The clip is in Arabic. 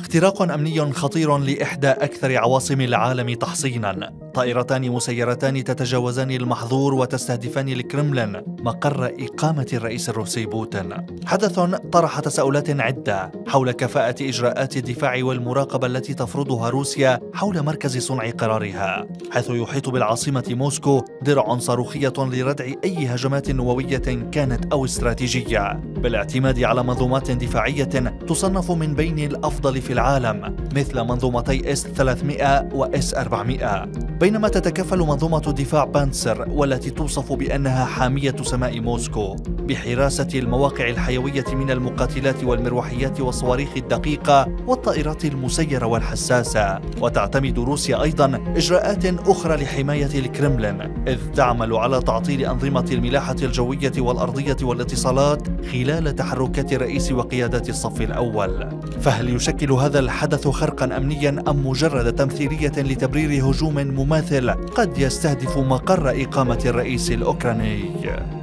اختراق أمني خطير لإحدى أكثر عواصم العالم تحصينا. طائرتان مسيرتان تتجاوزان المحظور وتستهدفان الكرملين مقر إقامة الرئيس الروسي بوتين. حدث طرح تساؤلات عدة حول كفاءة إجراءات الدفاع والمراقبة التي تفرضها روسيا حول مركز صنع قرارها حيث يحيط بالعاصمة موسكو درع صاروخية لردع أي هجمات نووية كانت أو استراتيجية. بالاعتماد على منظومات دفاعية تصنف من بين الأفضل في العالم مثل منظومتي اس 300 واس 400 بينما تتكفل منظومة دفاع بانتسير والتي توصف بأنها حامية سماء موسكو بحراسة المواقع الحيوية من المقاتلات والمروحيات والصواريخ الدقيقة والطائرات المسيرة والحساسة. وتعتمد روسيا أيضا إجراءات أخرى لحماية الكرملين إذ تعمل على تعطيل أنظمة الملاحة الجوية والأرضية والاتصالات خلال تحركات الرئيس وقيادات الصف الأول. فهل يشكل هذا الحدث خرقا أمنيا أم مجرد تمثيلية لتبرير هجوم مماثل؟ قد يستهدف مقر إقامة الرئيس الأوكراني.